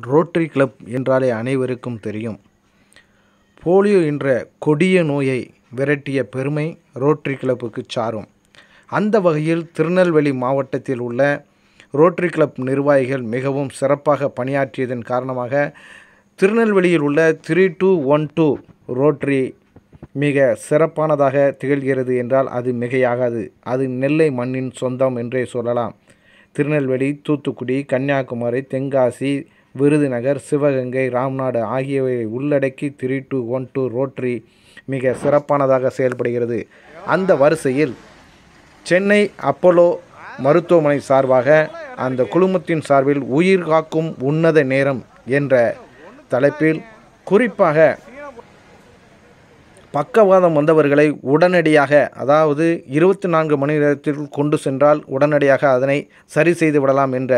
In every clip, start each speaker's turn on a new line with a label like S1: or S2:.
S1: Rotary club என்றாலே அனைவருக்கும் தெரியும். போலியோ என்ற கொடிய நோயை விரட்டிய பெருமை ரோட்டரி கிளப்புக்கு சாரும். அந்த வகையில் திருநெல்வேலி மாவட்டத்தில் உள்ள ரோட்டரி கிளப் நிர்வாகிகள் மிகவும் சிறப்பாக பணியாற்றியதன் காரணமாக திருநெல்வேலியில் உள்ள three two one two Rotary மிக சிறப்பானதாக திகழ்கிறது என்றால் அது மிகையாகாது. அது நெல்லை மண்ணின் சொந்தம் என்றே சொல்லலாம். திருநெல்வேலி தூத்துக்குடி கன்னியாகுமரி தென்காசி விருதுநகர் சிவகங்கை ராம்நாடு ஆகியவை உள்ளடக்கி three two one two Rotary மிக சிறப்பானதாக செயல்படுகிறது. அந்த வரிசையில் சென்னை அப்போலோ மருத்துவமனை சார்பாக அந்த குழுமத்தின் சார்பில் உயிர் காக்கும் உன்னத நேரம் என்ற தலைப்பில் குறிப்பாக பக்கவாதம் வந்தவர்களை உடனடியாக அதாவது இருபத்தி நான்கு மணி நேரத்தில் கொண்டு சென்றால் உடனடியாக அதனை சரி செய்து விடலாம் என்ற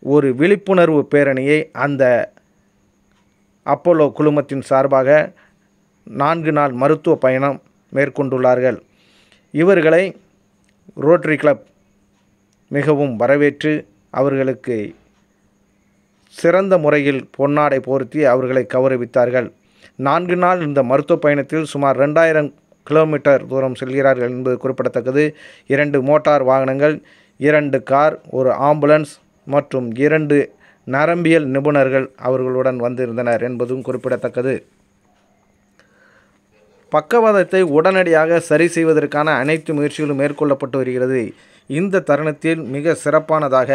S1: ஒரு விழிப்புணர்வு பேரணியை அந்த அப்போலோ குழுமத்தின் சார்பாக நான்கு நாள் மருத்துவ பயணம் மேற்கொண்டுள்ளார்கள். இவர்களை ரோட்டரி கிளப் மிகவும் வரவேற்று அவர்களுக்கு சிறந்த முறையில் பொன்னாடை போர்த்தி அவர்களை கௌரவித்தார்கள். நான்கு நாள் இந்த மருத்துவ பயணத்தில் சுமார் ரெண்டாயிரம் கிலோமீட்டர் தூரம் செல்கிறார்கள் என்பது குறிப்பிடத்தக்கது. இரண்டு மோட்டார் வாகனங்கள் இரண்டு கார் ஒரு ஆம்புலன்ஸ் மற்றும் இரண்டு நரம்பியல் நிபுணர்கள் அவர்களுடன் வந்திருந்தனர் என்பதும் குறிப்பிடத்தக்கது. பக்கவாதத்தை உடனடியாக சரி செய்வதற்கான அனைத்து முயற்சிகளும் மேற்கொள்ளப்பட்டு வருகிறது. இந்த தருணத்தில் மிக சிறப்பானதாக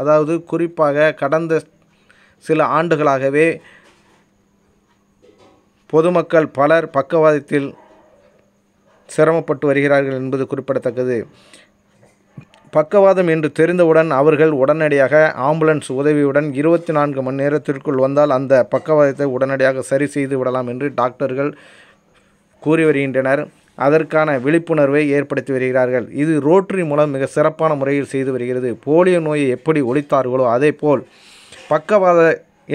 S1: அதாவது குறிப்பாக கடந்த சில ஆண்டுகளாகவே பொதுமக்கள் பலர் பக்கவாதத்தில் சிரமப்பட்டு வருகிறார்கள் என்பது குறிப்பிடத்தக்கது. பக்கவாதம் என்று தெரிந்தவுடன் அவர்கள் உடனடியாக ஆம்புலன்ஸ் உதவியுடன் இருபத்தி நான்கு மணி நேரத்திற்குள் வந்தால் அந்த பக்கவாதத்தை உடனடியாக சரி செய்து விடலாம் என்று டாக்டர்கள் கூறி வருகின்றனர். அதற்கான விழிப்புணர்வை ஏற்படுத்தி வருகிறார்கள். இது ரோட்டரி மூலம் மிக சிறப்பான முறையில் செய்து வருகிறது. போலியோ நோயை எப்படி ஒழித்தார்களோ அதே போல் பக்கவாத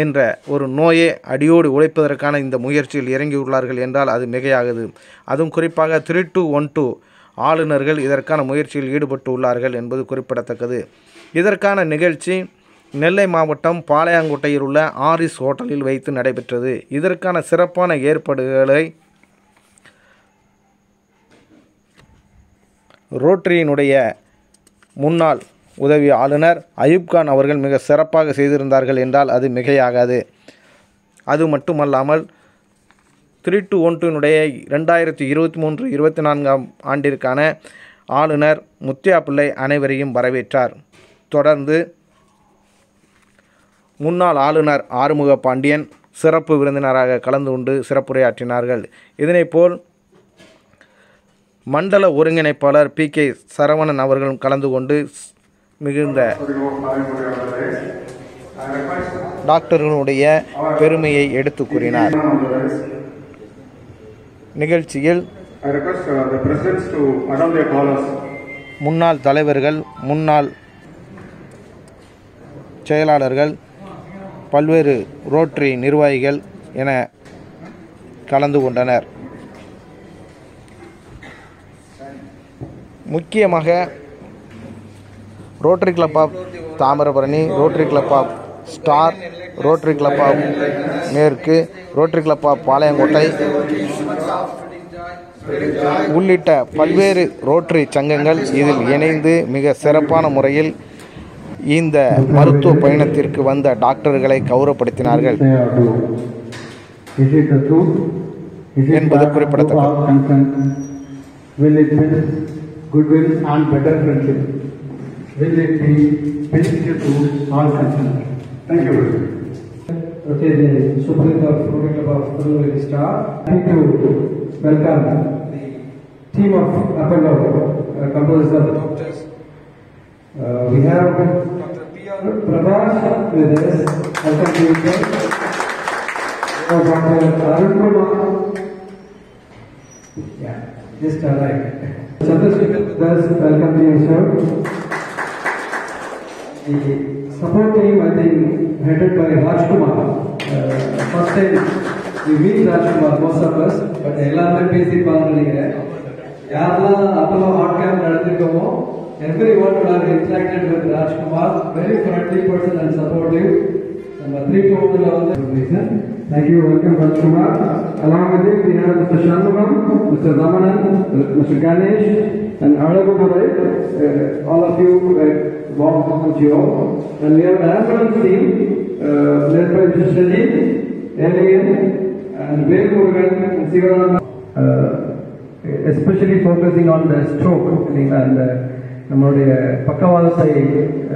S1: என்ற ஒரு நோயை அடியோடு ஒழிப்பதற்கான இந்த முயற்சியில் இறங்கியுள்ளார்கள் என்றால் அது மிகையாகுது. அதுவும் குறிப்பாக த்ரீ டூ ஒன் டூ ஆளுநர்கள் இதற்கான முயற்சியில் ஈடுபட்டு உள்ளார்கள் என்பது குறிப்பிடத்தக்கது. இதற்கான நிகழ்ச்சி நெல்லை மாவட்டம் பாளையங்கோட்டையில் உள்ள ஆரிஸ் ஹோட்டலில் வைத்து நடைபெற்றது. இதற்கான சிறப்பான ஏற்பாடுகளை ரோட்டரியினுடைய முன்னாள் உதவி ஆளுநர் அயூப்கான் அவர்கள் மிக சிறப்பாக செய்திருந்தார்கள் என்றால் அது மிகையாகாது. அது மட்டுமல்லாமல் த்ரீ டூ ஒன் டூனுடைய ரெண்டாயிரத்தி இருபத்தி மூன்று இருபத்தி நான்காம் ஆண்டிற்கான ஆளுநர் முத்தியா பிள்ளை அனைவரையும் வரவேற்றார். தொடர்ந்து முன்னாள் ஆளுநர் ஆறுமுக பாண்டியன் சிறப்பு விருந்தினராக கலந்து கொண்டு சிறப்புரையாற்றினார்கள். இதனைப்போல் மண்டல ஒருங்கிணைப்பாளர் பி. கே. சரவணன் அவர்களும் கலந்து கொண்டு மிகுந்த டாக்டர்களுடைய பெருமையை எடுத்து கூறினார் நிகழ்ச்சியில்
S2: I request uh, the presidents to adopt their callers.
S1: முன்னாள் தலைவர்கள் முன்னாள் செயலாளர்கள் பல்வேறு ரோட்டரி நிர்வாகிகள் என கலந்து கொண்டனர் முக்கியமாக Rotary club of Thamirabarani Rotary club of star Rotary club of மேற்கு ரோட்டரி கிளப் ஆஃப் பாளையங்கோட்டை உள்ளிட்ட பல்வேறு ரோட்டரி சங்கங்கள் இதில் இணைந்து மிக சிறப்பான முறையில் இந்த மருத்துவ பயணத்திற்கு வந்த டாக்டர்களை கௌரவப்படுத்தினார்கள் என்பது குறிப்பிடத்தக்கது
S3: Rotate the Supreme Court of Criminal Thank you. Welcome. team of Apollo, uh, composed of doctors. Uh, we have Dr. P.R. Prabhash with us. Welcome to you, sir. We have Dr. Arun Kumar. Yeah, just arrived. Chandrasekhar Das, welcome to you, sir. The support team, I think, headed by Rajkumar. Uh, first time we meet Rajkumar, most of us, but எல்லாருமே பேசியிருப்பாங்கன்னு நினைக்கிறேன் யாரெல்லாம் அப்போ hot camp நடந்திருக்கோமோ every one would have interacted with Rajkumar, very friendly person and supportive. நம்ம three டூவில் வந்து Thank you. Welcome, Rajkumar. Along with him, we have Mr. Shanmugam, Mr. Ramanan, Mr. Ganesh, and Alagudurai. Uh, all of you, uh, warm welcome to you all. And we have an ambulance team uh, led by Mr. Shajit, Alien, and Vel Murugan, and Sivaram. Uh, especially focusing on the stroke இல்லைங்களா அந்த நம்மளுடைய பக்கவாதத்தை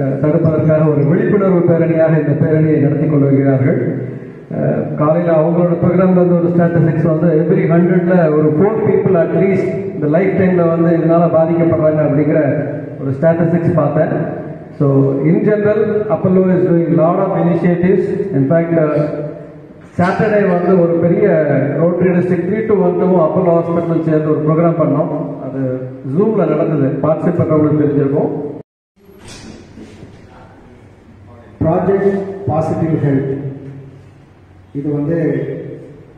S3: uh, தடுப்பதற்காக ஒரு விழிப்புணர்வு பேரணியாக இந்த பேரணியை நடத்தி கொண்டு வருகிறார்கள். Uh, காலையில் அவங்களோட ப்ரோக்ராம் வந்து ஒரு ஸ்டாட்டிஸ்டிக்ஸ் வந்து எவ்ரி ஹண்ட்ரட்ல ஒரு ஃபோர் பீப்புள் அட்லீஸ்ட் இந்த லைஃப் டைம்ல வந்து இதனால பாதிக்கப்படுறாங்க அப்படிங்கிற ஒரு ஸ்டாட்டிஸ்டிக்ஸ் பார்த்தேன். So in general Apollo is doing lot of initiatives in fact Saturday வந்து ஒரு பெரிய Rotary district three two one டூவும் அப்போலோ ஹாஸ்பிட்டல் சேர்ந்து ஒரு ப்ரோக்ராம் பண்ணோம். அது ஜூமில் நடந்தது. பார்ட்டிசிபேட் பண்ணுறவங்களுக்கு தெரிஞ்சிருக்கும்.
S4: ப்ராஜெக்ட் பாசிட்டிவ் ஹெல்த் இது வந்து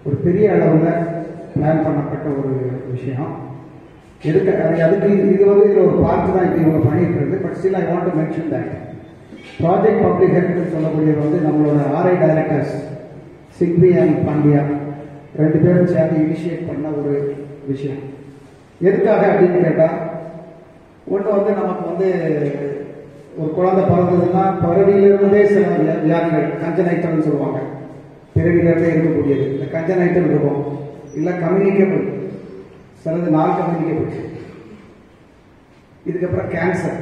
S4: ஒரு பெரிய அளவில் பிளான் பண்ணப்பட்ட ஒரு விஷயம். எதுக்கு அதுக்கு இது வந்து இதில் ஒரு பார்ட் தான் இப்போ இவங்க பண்ணியிருக்கிறது but still I want to mention that project public health சொல்லக்கூடியது வந்து நம்மளோட ஆர்ஐ டைரக்டர்ஸ் சிக்வி அண்ட் பாண்டியா ரெண்டு பேரும் சேர்ந்து இனிஷியேட் பண்ண ஒரு விஷயம். எதுக்காக அப்படின்னு கேட்டால் ஒன்று வந்து நமக்கு வந்து ஒரு குழந்தை பிறந்ததுன்னா பிறவியிலிருந்தே சில வியாதிகள் கஞ்சனைட்டல்னு சொல்லுவாங்க. பிறவியிலிருந்தே இருக்கக்கூடியது. இந்த கஞ்சனைட்டல் இருக்கும். இல்லை கம்யூனிகபிள். சிலது நான் கம்யூனிகபிள். இதுக்கப்புறம் கேன்சர்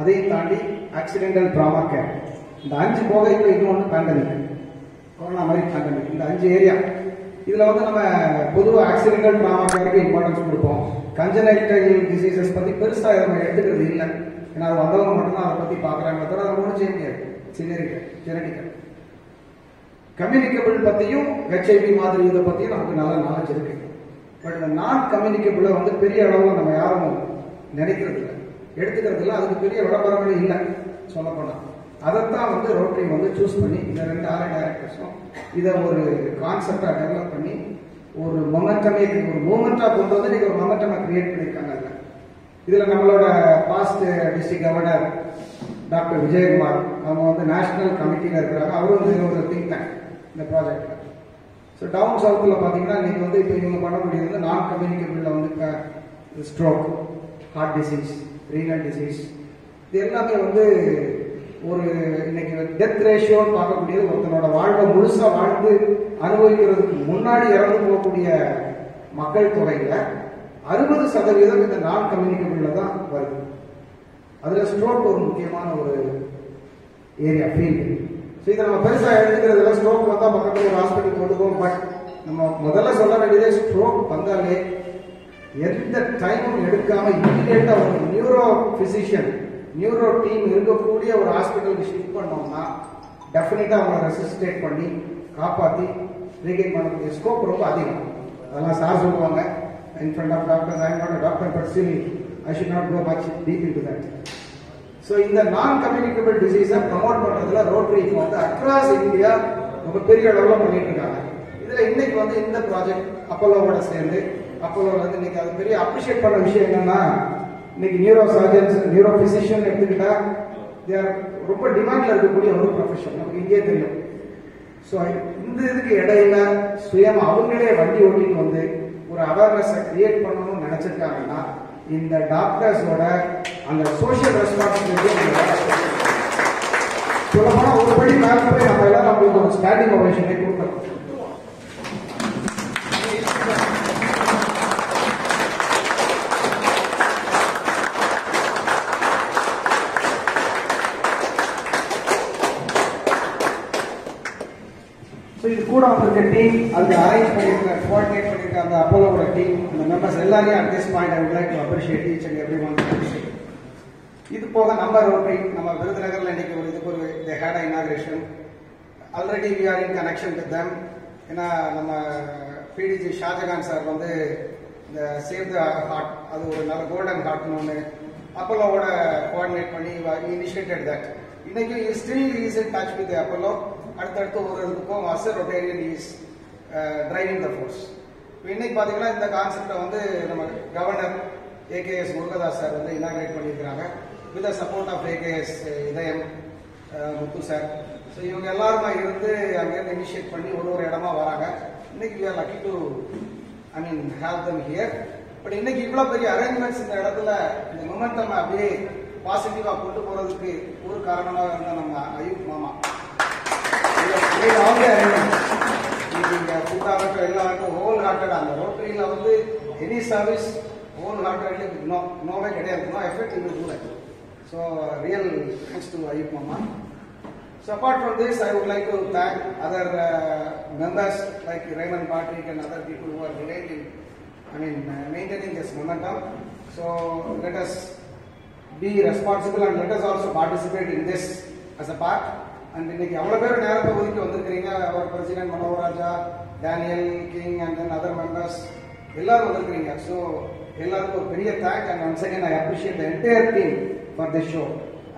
S4: அதையும் தாண்டி ஆக்சிடென்டல் ட்ராமா கேர் இந்த அஞ்சு போக இப்போ இன்னொன்று பேண்டமிக் கொரோனா மாதிரி பேண்டமிக் இந்த அஞ்சு ஏரியா இதில் வந்து நம்ம பொதுவாக ஆக்சிடென்டல் ட்ராமா இம்பார்ட்டன்ஸ் கொடுப்போம். கஞ்சனைட்டல் டிசீசஸ் பற்றி பெருசாக நம்ம எடுத்துக்கிறது இல்லை. ஏன்னா அது வந்தவங்க மட்டும்தான் அதை பற்றி பார்க்குறாங்க தவிர அதை ஒன்றும் செய்ய முடியாது. ஜெனரிக்கல் ஜெனடிக்கல் கம்யூனிகபிள் பற்றியும் ஹெச்ஐவி மாதிரி இதை பற்றியும் நமக்கு நல்ல நாலேஜ் இருக்கு. பட் இந்த நான் கம்யூனிகபிளை வந்து பெரிய அளவில் நம்ம யாரும் நினைக்கிறது இல்லை. எடுத்துக்கிறது இல்லை அதுக்கு பெரிய விளம்பரங்களே இல்லை. சொல்லப்போனால் அதைத்தான் வந்து ரோட்டரி வந்து சூஸ் பண்ணி இந்த ரெண்டு ஆறு டேரக்டர்ஸும் இதை ஒரு கான்செப்டாக டெவலப் பண்ணி ஒரு மொமெண்டமே ஒரு மூமெண்ட்டாக கொண்டு வந்து நீங்கள் ஒரு மொமெண்டமாக கிரியேட் பண்ணியிருக்காங்க அதில். இதில் நம்மளோட past district governor doctor Vijayakumar அவங்க வந்து நேஷனல் கமிட்டியில் இருக்கிறாங்க. அவரும் வந்து ஒரு திங்க் டேங்க் இந்த ப்ராஜெக்ட்ல ஸோ டவுன் சவுத்தில் பார்த்தீங்கன்னா நீங்கள் வந்து இப்போ இவங்க பண்ண வந்து நான் கம்யூனிகபிளில் வந்து stroke heart disease renal disease இது எல்லாமே வந்து ஒரு இன்னைக்கு டெத் ரேஷியோன்னு பார்க்கக்கூடியது ஒருத்தனோட வாழ்வை முழுசாக வாழ்ந்து அனுபவிக்கிறதுக்கு முன்னாடி இறந்து போகக்கூடிய மக்கள் தொகையில் அறுபது சதவீதம் இந்த நான் கம்யூனிகபிளில் தான் வருது. அதில் ஸ்ட்ரோக் ஒரு முக்கியமான ஒரு ஏரியா ஃபீல்டு ஸோ இதை நம்ம பெருசாக எடுத்துக்கிறதுல ஸ்ட்ரோக் வந்தால் பக்கத்தில் ஒரு ஹாஸ்பிட்டல் போட்டுக்கோம் பட் நம்ம முதல்ல சொல்ல வேண்டியதே ஸ்ட்ரோக் வந்தாலே எந்த டைமும் எடுக்காம இமீடியட்டாக ஒரு நியூரோ ஃபிசிஷியன் நியூரோ டீம் இருக்கக்கூடிய ஒரு ஹாஸ்பிட்டலுக்கு ஷிஃப்ட் பண்ணோம்னா டெஃபினட்டாக அவங்களை ரெசிஸ்டேட் பண்ணி காப்பாற்றி ரீகெயின் பண்ணக்கூடிய ஸ்கோப் ரொம்ப அதிகம். அதெல்லாம் சார் சொல்லுவாங்க. In front of doctors I am doctor a I should not go much deep into that so இந்த நான் கம்யூனிகபிள் டிசீஸை ப்ரமோட் பண்ணுறதுல ரோட்டரி வந்து அக்ராஸ் இந்தியா ரொம்ப பெரிய அளவில் பண்ணிட்டு இருக்காங்க. இதில் இன்னைக்கு வந்து இந்த ப்ராஜெக்ட் அப்போலோவோட சேர்ந்து அப்பல்லோவில் வந்து இன்னைக்கு அது பெரிய அப்ரிஷியேட் பண்ண விஷயம் என்னன்னா இன்னைக்கு நியூரோ சர்ஜன்ஸ் நியூரோ பிசிஷியன் எடுத்துக்கிட்டா தேர் ரொம்ப டிமாண்ட்ல இருக்கக்கூடிய ஒரு ப்ரொஃபஷன் நமக்கு இங்கே தெரியும். ஸோ இந்த இதுக்கு இடையில சுயமா அவங்களே வண்டி ஓட்டின்னு வந்து ஒரு அவேர்னஸை கிரியேட் பண்ணணும்னு நினைச்சிருக்காங்கன்னா இந்த டாக்டர்ஸோட அந்த சோஷியல் ரெஸ்பான்சிபிலிட்டி சொல்லப்போனா ஒரு படி மேலே போய் நம்ம எல்லாம் நம்மளுக்கு ஒரு ஸ்டாண்டிங் ஒவேஷனே கொடுக்கணும். ஸோ இது கூட வந்திருக்க டீம் அதுக்கு அரேஞ்ச் பண்ணியிருக்க கோஆர்டினேட் பண்ணியிருக்க அந்த அப்போலோட டீம் அந்த மெம்பர்ஸ் எல்லாரையும் at this point I would like to appreciate each and every one இது போக நம்ம ரோட்டரி நம்ம விருதுநகரில் இன்னைக்கு ஒரு இதுக்கு ஒரு they had inauguration already we are in connection with them ஏன்னா நம்ம பிடிஜி ஷாஜகான் சார் வந்து இந்த சேவ் த ஹார்ட் அது ஒரு நல்ல கோல்டன் ஹார்ட்னு ஒன்று அப்போலோவோட கோஆர்டினேட் பண்ணி இனிஷியேட்டட் தட் இன்னைக்கு still is in touch with Apollo அடுத்தடுத்து ஒரு இதுக்கும் our Rotarian is driving the force இன்னைக்கு பார்த்தீங்கன்னா இந்த கான்செப்டை வந்து நம்ம கவர்னர் ஏகேஎஸ் முருகதாஸ் சார் வந்து இனாகிரேட் பண்ணியிருக்கிறாங்க. With the support of AKS Idhayam Muthu sir so இவங்க எல்லாருமா இருந்து அங்கேருந்து இனிஷியேட் பண்ணி ஒரு ஒரு இடமா வராங்க. இன்னைக்கு we are lucky to I mean have them here but இன்னைக்கு இவ்வளோ பெரிய அரேஞ்ச்மெண்ட்ஸ் இந்த இடத்துல இந்த மொமெண்டம் அப்படியே பாசிட்டிவாக கொண்டு போகிறதுக்கு ஒரு காரணமாக இருந்த நம்ம அயூப் மாமா. அவங்க நீங்க ஃபுட்டாகட்டும் எல்லாருக்கும் ஹோல் ஹார்ட்டட் அந்த ரோட்டரியில வந்து any service wholeheartedly no no way கிடையாது no effect into that so real thanks to Ayub மாமா So apart from this, I would like to thank other uh, members like Raymond Patrick and other people who are great in, I mean, uh, maintaining this momentum. So let us be responsible and let us also participate in this as a part. And இன்னைக்கு அவ்வளோ பேர் நேரத்தை ஒதுக்கி வந்திருக்கிறீங்க. Our president Manoraja Daniel King and then other members எல்லாரும் வந்திருக்கிறீங்க. So எல்லாருக்கும் ஒரு பெரிய thank and once again I appreciate the entire team for this show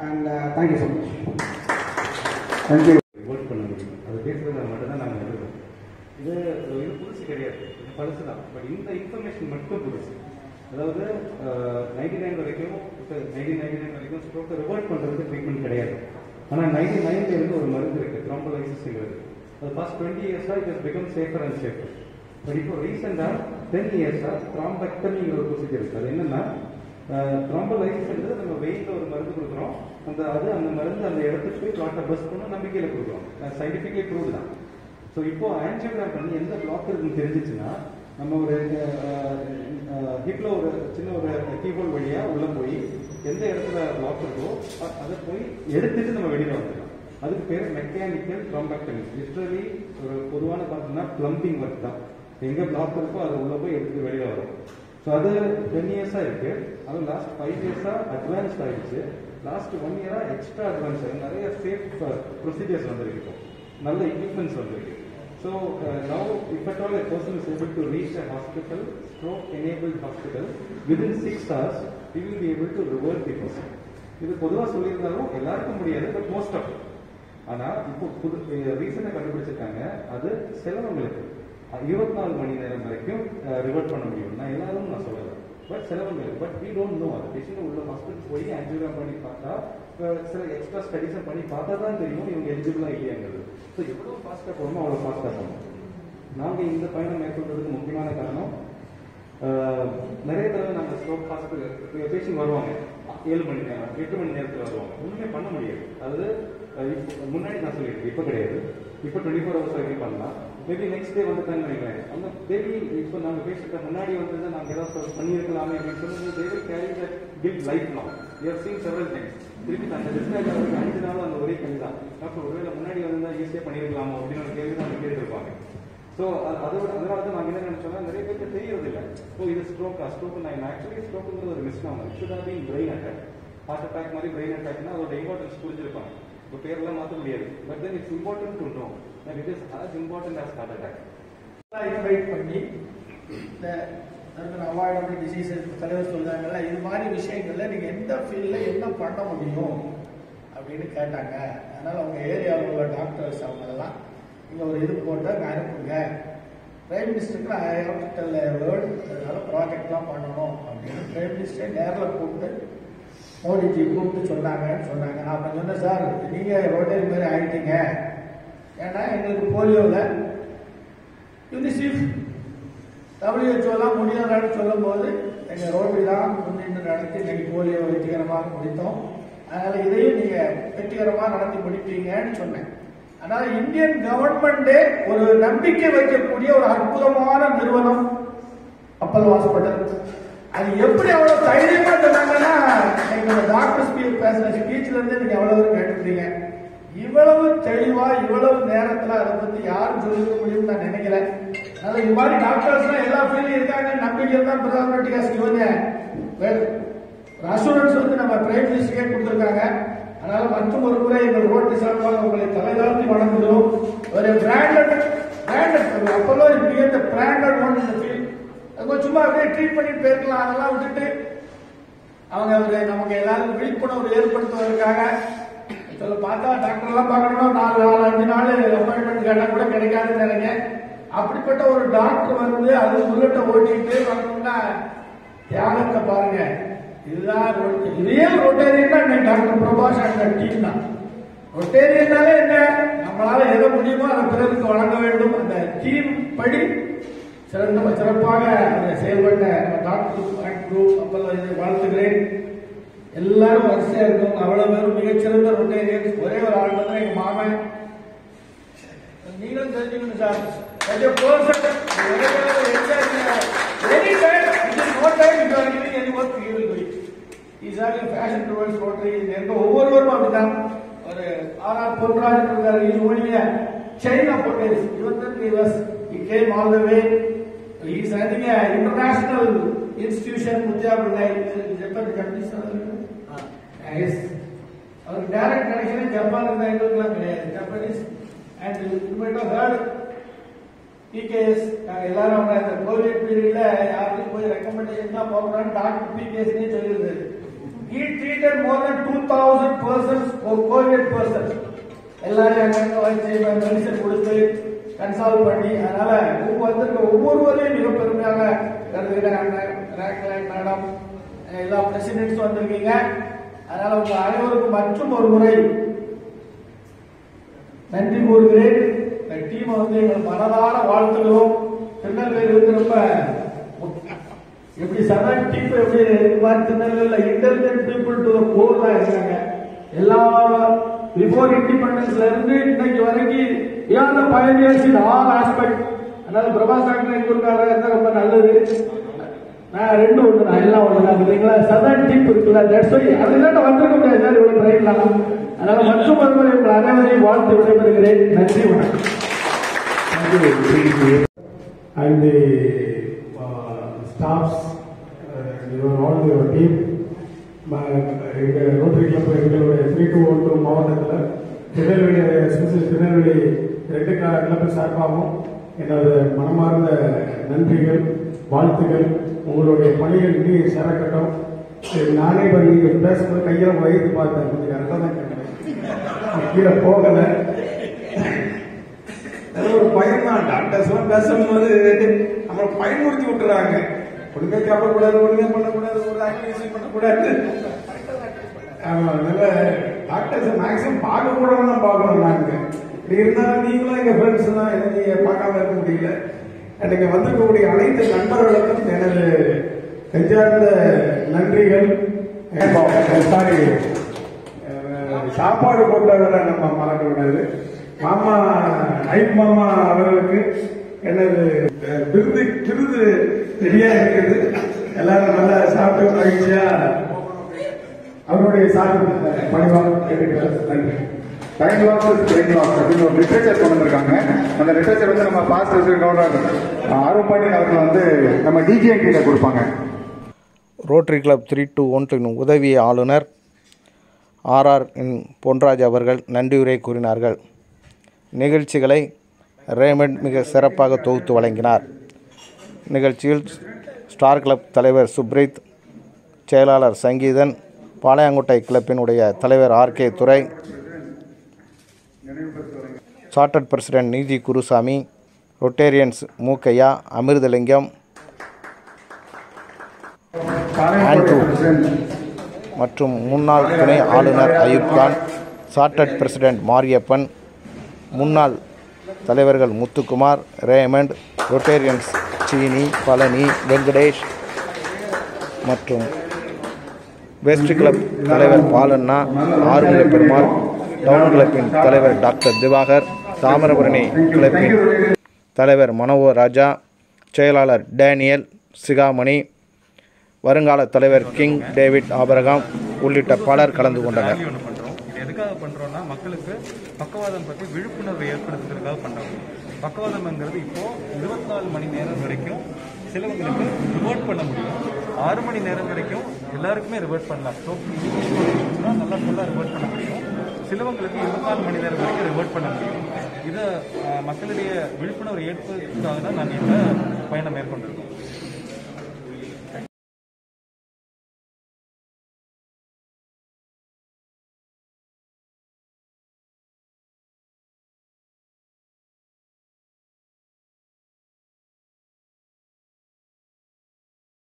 S4: and thank you so much
S5: thank you work பண்ண முடியும் அது பேசுறது மட்டும்தான் நாங்கள் எழுதுறோம் இது இது புதுசு கிடையாது. இது பழசு தான். பட் இந்த இன்ஃபர்மேஷன் மட்டும் புதுசு. அதாவது uh, நைன்டி நைன் வரைக்கும் நைன்டீன் நைன்டி நைன் வரைக்கும் ஸ்ட்ரோக்கை ரிவர்ட் பண்ணுறதுக்கு ட்ரீட்மெண்ட் கிடையாது. ஆனால் நைன்டி நைன்ல இருந்து ஒரு மருந்து இருக்குது த்ரோம்பலைசிஸ்ங்கிறது அது ஃபர்ஸ்ட் டுவெண்ட்டி இயர்ஸாக it is become safer and safer but இப்போ ரீசெண்டாக டென் இயர்ஸாக த்ராம்பெக்டமிங்கிற ஒரு ப்ரொசீஜர் இருக்குது அது என்னன்னா த்ராம்பலைசிஸ்ன்றது நம்ம வெயிட்ல ஒரு மருந்து கொடுக்குறோம். அந்த அது அந்த மருந்து அந்த இடத்துக்கு போய் பிளாட்டை பஸ் பண்ண நம்பிக்கையில கொடுக்குறோம். சயின்டிஃபிக்கலி ப்ரூவ் தான். ஸோ இப்போ ஆன்ஜியோகிராம் பண்ணி எந்த பிளாக் இருக்குன்னு தெரிஞ்சிச்சுன்னா நம்ம ஒரு ஹிப்ல ஒரு சின்ன ஒரு கீபோர்ட் வழியா உள்ள போய் எந்த இடத்துல பிளாக் இருக்கோ அதை போய் எடுத்துட்டு நம்ம வெளியில வந்துடலாம். அதுக்கு பேர் மெக்கானிக்கல் த்ரோம்பெக்டமி லிட்ரலி ஒரு பொதுவான பார்த்தீங்கன்னா பிளம்பிங் ஒர்க் தான். எங்க பிளாக் இருக்கோ அதை உள்ள போய் எடுத்து வெளியில வரும். ஸோ அது டென் இயர்ஸா இருக்கு. அது லாஸ்ட் ஃபைவ் இயர்ஸா அட்வான்ஸ் ஆயிடுச்சு. லாஸ்ட் ஒன் இயரா எக்ஸ்ட்ரா அட்வான்ஸ் நிறைய சேஃப் ப்ரொசீஜர்ஸ் வந்துருக்கு நல்ல எக்யூப்மெண்ட்ஸ் வந்துருக்கு. So now if at all a person is able to reach a hospital stroke enabled hospital within six hours he will be able to revert the person. இது பொதுவாக சொல்லியிருந்தாலும் எல்லாருக்கும் முடியாது பட் மோஸ்ட் ஆஃப் ஆனால் இப்போ புது ரீசனை கண்டுபிடிச்சிருக்காங்க. அது சிலவங்களுக்கு இருபத்தி நாலு மணி நேரம் வரைக்கும் ரிவர்ட் பண்ண முடியும். நான் எல்லாரும் நான் சொல்லலை பட் சிலவங்களுக்கு பட் வி டோன்ட் நோ அது பேஷண்ட் உள்ள ஹாஸ்பிட்டல் போய் ஆன்ஜியோகிராம் பண்ணி பார்த்தா சில எக்ஸ்ட்ரா ஸ்டடிஸை பண்ணி பார்த்தா தான் தெரியும். இவங்க எலிஜிபிளாக இல்லையாங்கிறது. ஸோ எவ்வளோ ஃபாஸ்ட்டாக போகணுமோ அவ்வளோ ஃபாஸ்ட்டாக போகணும். நாங்கள் இந்த பயணம் மேற்கொள்றதுக்கு முக்கியமான காரணம் நிறைய தடவை நாங்கள் ஸ்ட்ரோக் ஹாஸ்பிட்டல் பேஷண்ட் வருவாங்க. ஏழு மணி நேரம் எட்டு மணி நேரத்தில் வருவாங்க. ஒன்றுமே பண்ண முடியாது. அதாவது முன்னாடி நான் சொல்லியிருக்கேன். இப்போ கிடையாது. இப்போ டுவெண்ட்டி ஃபோர் ஹவர்ஸ் வரைக்கும் பண்ணலாம். மேபி நெக்ஸ்ட் டே வந்து தான் வைக்கிறேன் அந்த தேவி இப்போ நாங்கள் பேசிட்டு முன்னாடி வந்து நாங்கள் ஏதாவது பண்ணியிருக்கலாமே அப்படின்னு சொல்லும்போது தேவி carry the kill lifelong you seen several times திருப்பி அந்த டிஸ்பிளேஜ் அவருக்கு அஞ்சு நாள் அந்த ஒரே கேள்வி தான். அப்போ ஒருவேளை முன்னாடி வந்தால் ஈஸியாக பண்ணியிருக்கலாமோ அப்படின்னு ஒரு கேள்வி தான் கேட்டுருப்பாங்க ஸோ அதோட அதனால தான் நாங்கள் என்ன நினைச்சோம்னா நிறைய பேருக்கு தெரியறது இல்லை ஓ இது ஸ்ட்ரோக்கா ஸ்ட்ரோக் நான் ஆக்சுவலி ஸ்ட்ரோக்குங்கிறது ஒரு misnomer should have been brain attack heart attack மாதிரி பிரெயின் அட்டாக்னா அதோட இம்பார்ட்டன்ஸ் புரிஞ்சிருப்பாங்க இப்போ பேர்லாம் மாற்ற முடியாது. But then it's important to know that it is as important as heart attack
S6: invite பண்ணி இந்த அவாய்டபிள் டிசீசஸ் தலைவர் சொல்றாங்கல்ல இது மாதிரி விஷயங்கள்ல நீங்க எந்த ஃபீல்ட்ல என்ன பண்ண முடியும் அப்படின்னு கேட்டாங்க. அதனால அவங்க ஏரியாவில் உள்ள டாக்டர்ஸ் அவங்களெல்லாம் இங்க ஒரு இது போட்டு அங்கே அனுப்புங்க பிரைம் மினிஸ்டருக்கு நான் ஹவ் டு அதனால ப்ராஜெக்ட்லாம் பண்ணணும் அப்படின்னு பிரைம் மினிஸ்டர் நேரில் கூப்பிட்டு மோடிஜி கூப்பிட்டு சொன்னாங்கன்னு சொன்னாங்க. நான் அப்ப சொன்னேன் சார் நீங்க ரோட்டேரி மாதிரி ஆயிட்டீங்க. ஏன்னா எங்களுக்கு போலியோவில் யூனிசிஃப் டபிள்யூஹெச்ஓலாம் முடியாதான்னு சொல்லும்போது எங்கள் ரோட்டரி தான் முன்னின்று நடத்தி இன்னைக்கு போலியோ வெற்றிகரமாக முடித்தோம். அதனால இதையும் நீங்க வெற்றிகரமாக நடத்தி முடிப்பீங்கன்னு சொன்னேன். ஆனால் இந்தியன் கவர்மெண்டே ஒரு நம்பிக்கை வைக்கக்கூடிய ஒரு அற்புதமான நிறுவனம் அப்பல் ஹாஸ்பிட்டல் அது எப்படி அவ்வளவு தைரியமா சொன்னாங்கன்னா எங்களோட டாக்டர் ஸ்பீக் பேசுற ஸ்பீச்ல இருந்து நீங்க எவ்வளவு கேட்டுருக்கீங்க இவ்வளவு தெளிவா இவ்வளவு நேரத்துல அதை பத்தி யாரும் சொல்லிக்க முடியும்னு நான் நினைக்கிறேன். அதனால இது மாதிரி டாக்டர்ஸ் எல்லா ஃபீல்டும் இருக்காங்க நம்பிக்கை தான் பிரதமர் இவங்க அசூரன்ஸ் வந்து நம்ம பிரைம் மினிஸ்டருக்கே கொடுத்துருக்காங்க. அதனால மற்றும் ஒரு முறை எங்கள் ரோட்டு சார்பாக உங்களை தலைதாழ்த்தி வணங்குகிறோம். ஒரு பிராண்டட் பிராண்டட் அப்போலோ பிகேட் பிராண்டட் ஒன் இந்த ஃபீல்ட் சும்மா அப்படியே ட்ரீட் பண்ணிட்டு போயிருக்கலாம் அதெல்லாம் விட்டுட்டு அவங்க ஒரு நமக்கு எல்லாரும் விழிப்புணர்வு ஏற்படுத்துவதற்காக சொல்ல பார்த்தா டாக்டர் எல்லாம் பார்க்கணும்னா நாலு நாலு அஞ்சு நாள் அப்பாயின்மெண்ட் கேட்டா கூட கிடைக்காது நினைக்கிறேன் அப்படிப்பட்ட ஒரு டாக்டர் வந்து அது புல்லட்டை ஓட்டிட்டு வரணும்னா தியாகத்தை பாருங்க. இதுதான் ரியல் ரொட்டேரியன்னா டாக்டர் பிரபாஷ் அந்த டீம் தான். ரொட்டேரியன்னாலே என்ன? நம்மளால எதை முடியுமோ அதை பிறருக்கு வழங்க வேண்டும். அந்த டீம் படி சிறந்த சிறப்பாக அதை செயல்பட்ட டாக்டர் குரூப் அப்பெல்லாம் இதை வாழ்த்துகிறேன். எல்லாரும் வரிசையா இருக்கும் அவ்வளவு பேரும் மிகச்சிறந்த ரொட்டேரியன்ஸ் ஒரே ஒரு ஆள் தான் எங்க மாமன் நீங்களும் தெரிஞ்சுக்கணும் sir as a person, wherever you enter, any time, it is no time if you are giving any work, you will do it. He is having a passion towards Rotary. எங்க ஒவ்வொருவரும் அப்படிதான் ஒரு ஆர் ஆர் பொன்ராஜ் இருக்காரு இது ஒழிய China போட்டேஸ் இவன் தான் he was he came all the way he is running a international institution Muthiah Pillai Japan Japanese S அவர் டைரக்ட் கனெக்ஷன் ஜப்பான் இருந்தா எங்களுக்குலாம் கிடையாது. Japanese and you might PKS நாங்க எல்லாரும் அவங்க அந்த கோவிட் பீரியட்ல யாருக்கும் போய் ரெக்கமெண்டேஷன் தான் போகணும்னு டாக்டர் பிகேஎஸ்னே சொல்லியிருந்தது he treated more than 2000 persons for covid persons. எல்லாரும் அங்கங்க வச்சு மெடிசன் கொடுத்து கன்சால்வ் பண்ணி அதனால ஒவ்வொரு வந்திருக்க ஒவ்வொருவரையும் மிக பெருமையாக கருதுகிறேன் மேடம் எல்லா பிரசிடென்ட்ஸும் வந்திருக்கீங்க. அதனால உங்க அனைவருக்கும் மற்றும் ஒரு முறை நன்றி கூறுகிறேன். இந்த டீமை வந்து எங்கள் மனதார வாழ்த்துகிறோம். திருநெல்வேலி வந்து ரொம்ப எப்படி சதன் டீம் எப்படி மாதிரி திருநெல்வேலியில் இன்டெலிஜென்ட் பீப்புள் டு கோர் தான் இருக்காங்க. எல்லா பிஃபோர் இண்டிபெண்டன்ஸ்ல இருந்து இன்னைக்கு வரைக்கும் ஏன் the pioneers in all அதனால பிரபாஸ் டாக்டர் எங்க இருக்காரு ரொம்ப நல்லது. நான் ரெண்டு நான் எல்லாம் ஒண்ணு தான் இல்லைங்களா சதன் டீப் இருக்குல்ல தட்ஸ் வந்திருக்க முடியாது சார் அதனால மற்றும் ஒரு முறை உங்கள் அனைவரையும் வாழ்த்து விடைபெறுகிறேன். நன்றி வணக்கம்.
S2: And the uh, staffs, uh, your all your team, எங்க ரோட்டரி கிளப் எங்களுடைய த்ரீ டூ ஒன் டூ மாவட்டத்தில் திருநெல்வேலி எஸ்பெஷல் திருநெல்வேலி ரெண்டு கிளப் சார்பாகவும் எனது மனமார்ந்த நன்றிகள். வாழ்த்துக்கள் உங்களுடைய பணிகள் இங்கே சிறக்கட்டும் சரி, நானே இப்போ நீங்கள் பேசும்போது கையில் வயிறு பார்த்தேன். கொஞ்சம் கரெக்டாக தான் கேட்டேன். கீழே போகலை. ஒரு பயம் தான் டாக்டர்ஸ் எல்லாம் பேசும்போது நம்மளை பயன்படுத்தி விட்டுறாங்க. ஒழுங்கா சாப்பிடக்கூடாது ஒழுங்கா பண்ணக்கூடாது ஒரு ஆக்டிவேஷன் பண்ணக்கூடாது. ஆமா அதனால டாக்டர்ஸ் மேக்ஸிமம் பார்க்க கூடாதுன்னு தான் பார்க்கணும் நாங்க. இப்படி இருந்தாலும் நீங்களும் எங்க ஃப்ரெண்ட்ஸ் தான் என்ன நீங்க பார்க்காம இருக்க முடியல. எனக்கு வந்திருக்கக்கூடிய அனைத்து நண்பர்களுக்கும் எனது நெஞ்சார்ந்த நன்றிகள். சாரி. சாப்பாடு போட்டவரை நம்ம மறக்க கூடாது மாமா ஐப் மாமா அவர்களுக்கு எனது விருது விருது ரெடியா இருக்குது. எல்லாரும் நல்லா சாப்பிட்டு மகிழ்ச்சியா அவருடைய சாப்பிட்டு பணிவாக கேட்டுக்கிறார் நன்றி.
S7: டைம் லாஸ் பிரெயின் லாஸ் அப்படின்னு ஒரு லிட்ரேச்சர் கொண்டு வந்திருக்காங்க. அந்த லிட்ரேச்சர் நம்ம கவர்னர் அவர்கள் வந்து நம்ம கொடுப்பாங்க.
S1: ரோட்டரி கிளப் த்ரீ டூ ஒன்றின் உதவி ஆளுநர் ஆர்ஆர் என் பொன்ராஜ் அவர்கள் நன்றியுரை கூறினார்கள். நிகழ்ச்சிகளை ரேமண்ட் மிக சிறப்பாக தொகுத்து வழங்கினார். நிகழ்ச்சியில் ஸ்டார் கிளப் தலைவர் சுப்ரீத் செயலாளர் சங்கீதன் பாளையங்கோட்டை கிளப்பினுடைய தலைவர் ஆர்கே துரை சார்ட்டர்ட் பிரசிடென்ட் நீதி குருசாமி ரொட்டேரியன்ஸ் மூக்கையா அமிர்தலிங்கம் ஆண்ட்ரூ மற்றும் முன்னாள் துணை ஆளுநர் அயூப்கான் சார்ட்டட் பிரசிடென்ட் மாரியப்பன் முன்னாள் தலைவர்கள் முத்துக்குமார் ரேமண்ட் ரொட்டேரியன்ஸ் சீனி பழனி வெங்கடேஷ் மற்றும் வெஸ்ட் கிளப் தலைவர் பாலண்ணா ஆறுமுக பெருமாள் டவுன் கிளப்பின் தலைவர் டாக்டர் திவாகர் தாமிரபரணி கிளப்பின் தலைவர் மனோகர் ராஜா செயலாளர் டேனியல் சிகாமணி வருங்கால தலைவர் கிங் டேவிட் ஆபரகாம் உள்ளிட்ட பலர் கலந்து கொண்டனர்.
S5: எதுக்காக பண்றோம்னா மக்களுக்கு பக்கவாதம் பற்றி விழிப்புணர்வு ஏற்படுத்துறதுக்காக பண்றோம். பக்கவாதம்ங்கிறது இப்போ இருபத்தி நாலு மணி நேரம் வரைக்கும் சிலவங்களுக்கு ரிவர்ட் பண்ண முடியும். ஆறு மணி நேரம் வரைக்கும் எல்லாருக்குமே ரிவர்ட் பண்ணலாம். ஸோ நல்லா ஃபுல்லாக ரிவர்ட் பண்ண முடியும். சிலவங்களுக்கு இருபத்தி நாலு மணி நேரம் வரைக்கும் ரிவர்ட் பண்ண முடியும். இதை மக்களிடையே மக்களுடைய விழிப்புணர்வு ஏற்படுத்துறதுக்காக தான் நாங்கள் இந்த பயணம் மேற்கொண்டிருக்கோம்.